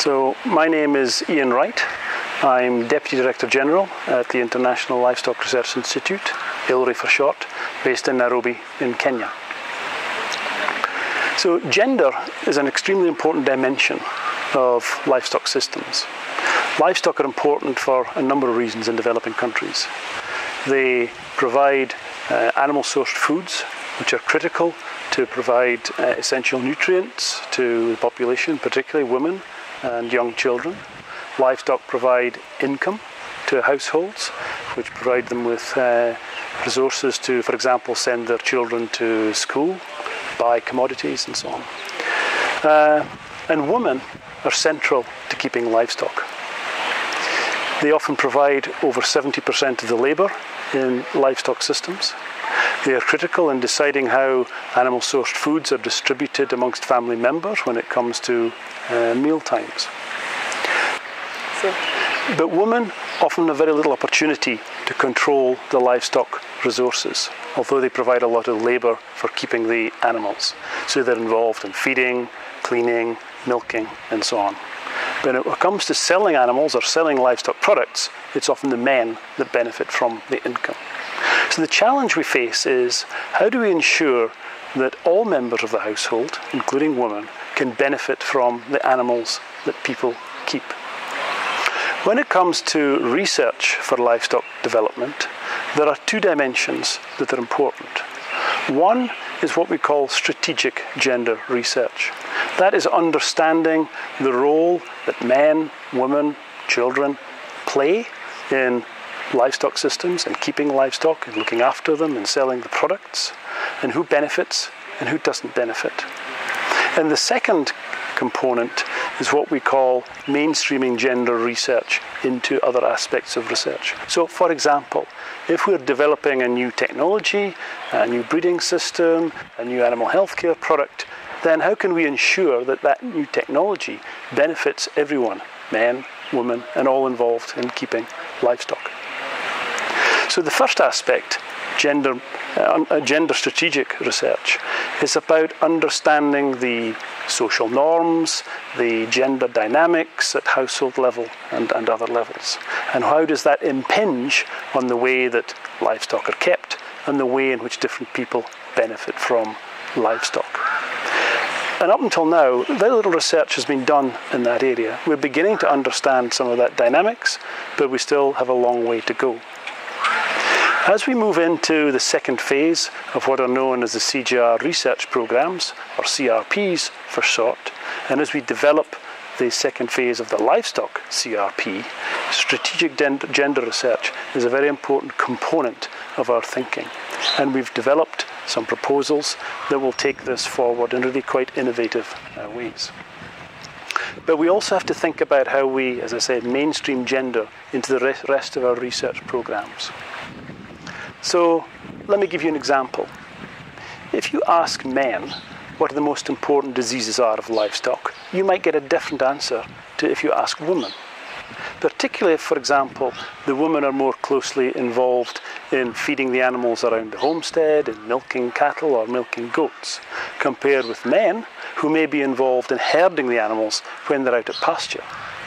So, my name is Iain Wright. I'm Deputy Director General at the International Livestock Research Institute, ILRI for short, based in Nairobi in Kenya. So, gender is an extremely important dimension of livestock systems. Livestock are important for a number of reasons in developing countries. They provide uh, animal sourced foods, which are critical to provide uh, essential nutrients to the population, particularly women and young children. Livestock provide income to households, which provide them with uh, resources to, for example, send their children to school buy commodities and so on. Uh, and women are central to keeping livestock. They often provide over 70% of the labour in livestock systems. They are critical in deciding how animal sourced foods are distributed amongst family members when it comes to uh, meal times. So. But women often have very little opportunity to control the livestock resources, although they provide a lot of labour for keeping the animals. So they're involved in feeding, cleaning, milking, and so on. But when it comes to selling animals or selling livestock products, it's often the men that benefit from the income. So the challenge we face is how do we ensure that all members of the household, including women, can benefit from the animals that people keep? When it comes to research for livestock development, there are two dimensions that are important. One is what we call strategic gender research. That is understanding the role that men, women, children play in livestock systems and keeping livestock and looking after them and selling the products, and who benefits and who doesn't benefit. And the second component is what we call mainstreaming gender research into other aspects of research. So, for example, if we're developing a new technology, a new breeding system, a new animal healthcare product, then how can we ensure that that new technology benefits everyone men, women, and all involved in keeping livestock? So, the first aspect gender, uh, gender strategic research is about understanding the social norms, the gender dynamics at household level and, and other levels. And how does that impinge on the way that livestock are kept and the way in which different people benefit from livestock? And up until now, very little research has been done in that area. We're beginning to understand some of that dynamics, but we still have a long way to go. As we move into the second phase of what are known as the CGIAR research programs, or CRPs for short, and as we develop the second phase of the livestock CRP, strategic gender research is a very important component of our thinking. And we've developed some proposals that will take this forward in really quite innovative uh, ways. But we also have to think about how we, as I said, mainstream gender into the rest of our research programs. So let me give you an example. If you ask men what the most important diseases are of livestock, you might get a different answer to if you ask women. Particularly if, for example, the women are more closely involved in feeding the animals around the homestead, in milking cattle or milking goats, compared with men who may be involved in herding the animals when they're out at pasture.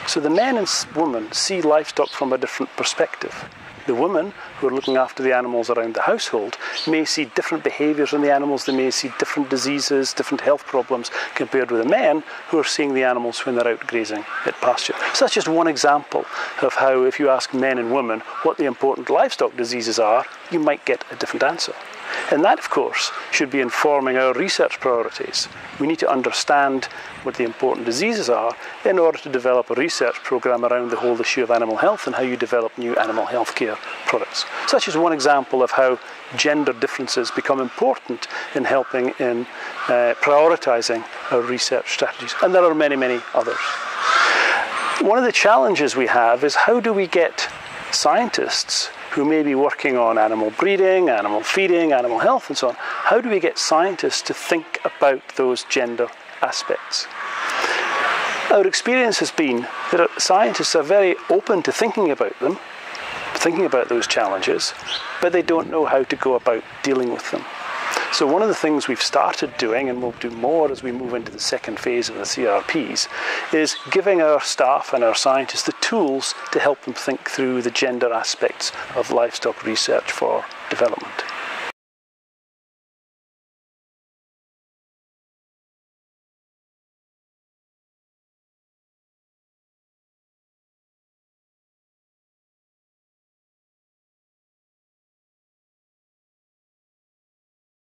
So the men and women see livestock from a different perspective. The women who are looking after the animals around the household may see different behaviours in the animals, they may see different diseases, different health problems compared with the men who are seeing the animals when they're out grazing at pasture. So that's just one example of how, if you ask men and women what the important livestock diseases are, you might get a different answer. And that, of course, should be informing our research priorities. We need to understand what the important diseases are in order to develop a research program around the whole issue of animal health and how you develop new animal health care products. Such is one example of how gender differences become important in helping in uh, prioritizing our research strategies. And there are many, many others. One of the challenges we have is how do we get scientists who may be working on animal breeding, animal feeding, animal health, and so on. How do we get scientists to think about those gender aspects? Our experience has been that scientists are very open to thinking about them, thinking about those challenges, but they don't know how to go about dealing with them. So, one of the things we've started doing, and we'll do more as we move into the second phase of the CRPs, is giving our staff and our scientists the tools to help them think through the gender aspects of livestock research for development.